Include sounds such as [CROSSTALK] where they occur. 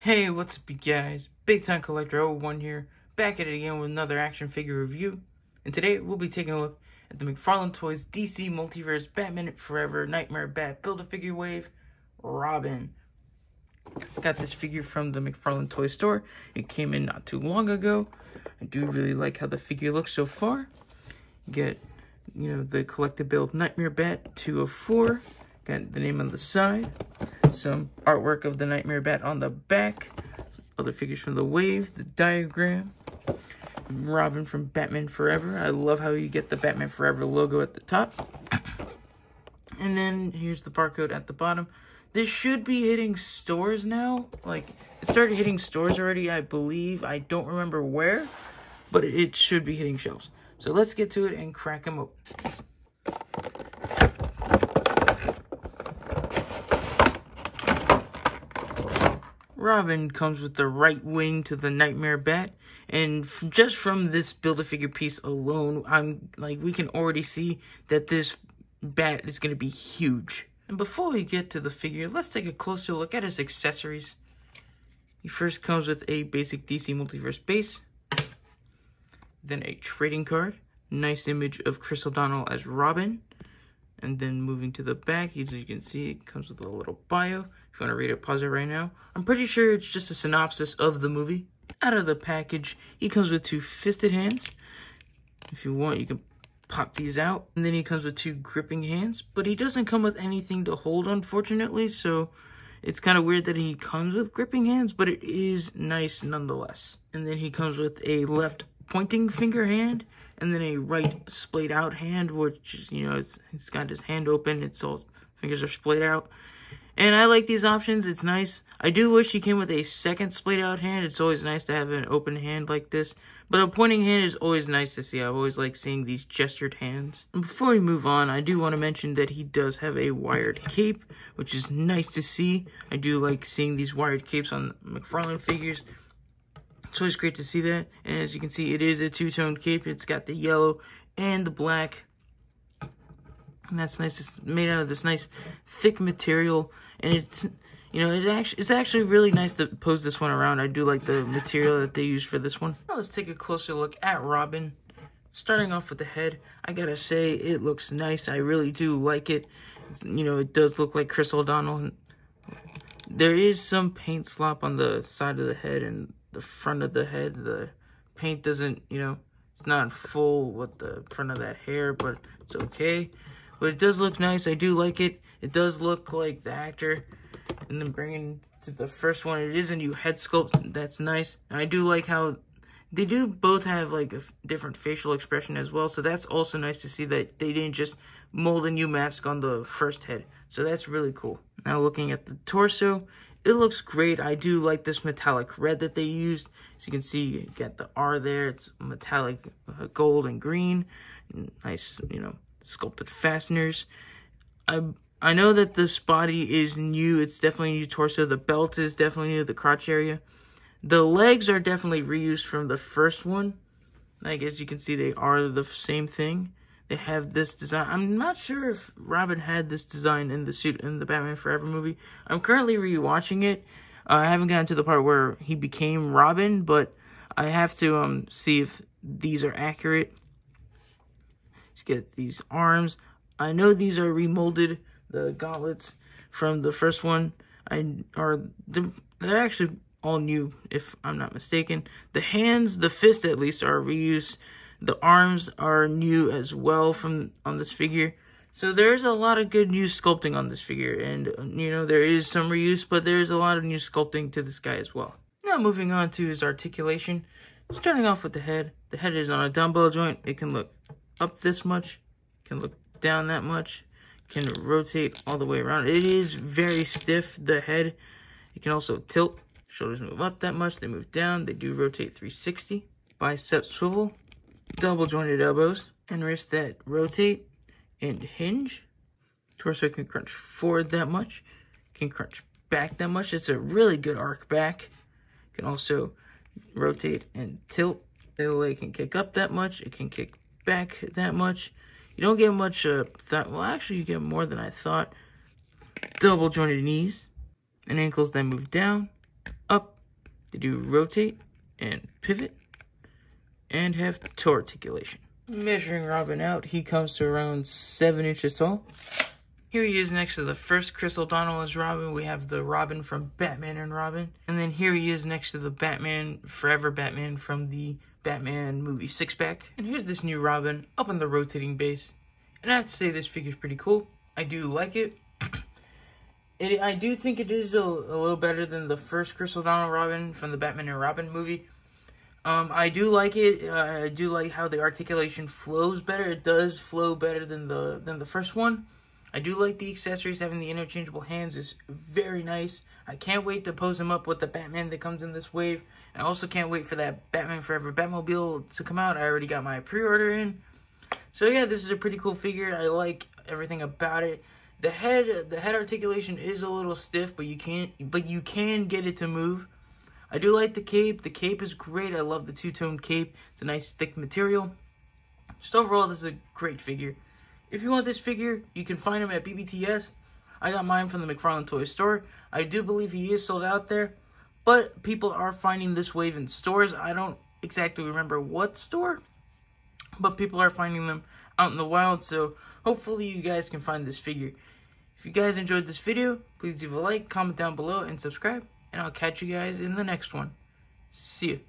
Hey, what's up, you guys? Big Time Collector 01 here, back at it again with another action figure review. And today we'll be taking a look at the McFarlane Toys DC Multiverse Batman Forever Nightmare Bat Build a Figure Wave Robin. Got this figure from the McFarlane Toy Store. It came in not too long ago. I do really like how the figure looks so far. You get, you know, the collected build Nightmare Bat 204. Got the name on the side some artwork of the Nightmare Bat on the back, other figures from the Wave, the diagram, Robin from Batman Forever. I love how you get the Batman Forever logo at the top. [CLEARS THROAT] And then here's the barcode at the bottom. This should be hitting stores now. Like, it started hitting stores already, I believe. I don't remember where, but it should be hitting shelves. So let's get to it and crack them open. Robin comes with the right wing to the Nightmare Bat, and just from this Build-A-Figure piece alone, I'm like, we can already see that this bat is going to be huge. And before we get to the figure, let's take a closer look at his accessories. He first comes with a basic DC Multiverse base, then a trading card, nice image of Chris O'Donnell as Robin, and then moving to the back, as you can see, it comes with a little bio. If you want to read it, pause it right now. I'm pretty sure it's just a synopsis of the movie. Out of the package, he comes with two fisted hands. If you want, you can pop these out. And then he comes with two gripping hands, but he doesn't come with anything to hold, unfortunately, so it's kind of weird that he comes with gripping hands, but it is nice nonetheless. And then he comes with a left pointing finger hand and then a right splayed out hand, which is, you know, it's, it's got his hand open, it's all, fingers are splayed out. And I like these options, it's nice. I do wish he came with a second splayed out hand, it's always nice to have an open hand like this. But a pointing hand is always nice to see, I've always liked seeing these gestured hands. And before we move on, I do want to mention that he does have a wired cape, which is nice to see. I do like seeing these wired capes on McFarlane figures. It's great to see that. And as you can see, it is a two-tone cape. It's got the yellow and the black. And that's nice. It's made out of this nice thick material. And it's, you know, it's actually, it's actually really nice to pose this one around. I do like the material that they use for this one. Now let's take a closer look at Robin. Starting off with the head, I gotta say, it looks nice. I really do like it. It's, you know, it does look like Chris O'Donnell. There is some paint slop on the side of the head and the front of the head. The paint doesn't, you know, it's not full with the front of that hair, but it's okay. But it does look nice. I do like it. It does look like the actor. And then bringing to the first one, it is a new head sculpt. That's nice. And I do like how they do both have like a different facial expression as well. So that's also nice to see that they didn't just mold a new mask on the first head. So that's really cool. Now looking at the torso, it looks great. I do like this metallic red that they used. As you can see, you get the R there. It's metallic uh, gold and green. Nice, you know, sculpted fasteners. I I know that this body is new. It's definitely new torso. The belt is definitely new. The crotch area. The legs are definitely reused from the first one. Like, as you can see, they are the same thing they have this design. I'm not sure if Robin had this design in the suit in the Batman Forever movie. I'm currently rewatching it. Uh, I haven't gotten to the part where he became Robin, but I have to um see if these are accurate. Let's get these arms. I know these are remolded. The gauntlets from the first one, I are they're actually all new, if I'm not mistaken. The hands, the fist at least, are reused the arms are new as well from on this figure. So there's a lot of good new sculpting on this figure. And, you know, there is some reuse, but there's a lot of new sculpting to this guy as well. Now moving on to his articulation. Starting off with the head. The head is on a dumbbell joint. It can look up this much. Can look down that much. Can rotate all the way around. It is very stiff, the head. It can also tilt. Shoulders move up that much. They move down. They do rotate 360. Bicep swivel double jointed elbows and wrists that rotate and hinge. Torso can crunch forward that much, can crunch back that much. It's a really good arc back. Can also rotate and tilt. The leg can kick up that much. It can kick back that much. You don't get much, uh, that, well, actually, you get more than I thought. Double jointed knees and ankles that move down, up, They do rotate and pivot and have toe articulation. Measuring Robin out, he comes to around 7 inches tall. Here he is next to the first Chris O'Donnell as Robin. We have the Robin from Batman and Robin. And then here he is next to the Batman, Forever Batman from the Batman movie Six Pack. And here's this new Robin up on the rotating base. And I have to say this figure's pretty cool. I do like it. [CLEARS THROAT] it I do think it is a, a little better than the first Chris O'Donnell Robin from the Batman and Robin movie. Um, I do like it. Uh, I do like how the articulation flows better. It does flow better than the than the first one. I do like the accessories. Having the interchangeable hands is very nice. I can't wait to pose him up with the Batman that comes in this wave. I also can't wait for that Batman Forever Batmobile to come out. I already got my pre-order in. So yeah, this is a pretty cool figure. I like everything about it. The head, the head articulation is a little stiff, but you can't, but you can get it to move. I do like the cape. The cape is great. I love the two-tone cape. It's a nice thick material. Just overall, this is a great figure. If you want this figure, you can find him at BBTS. I got mine from the McFarlane Toy Store. I do believe he is sold out there, but people are finding this wave in stores. I don't exactly remember what store, but people are finding them out in the wild, so hopefully you guys can find this figure. If you guys enjoyed this video, please leave a like, comment down below, and subscribe, and I'll catch you guys in the next one. See you.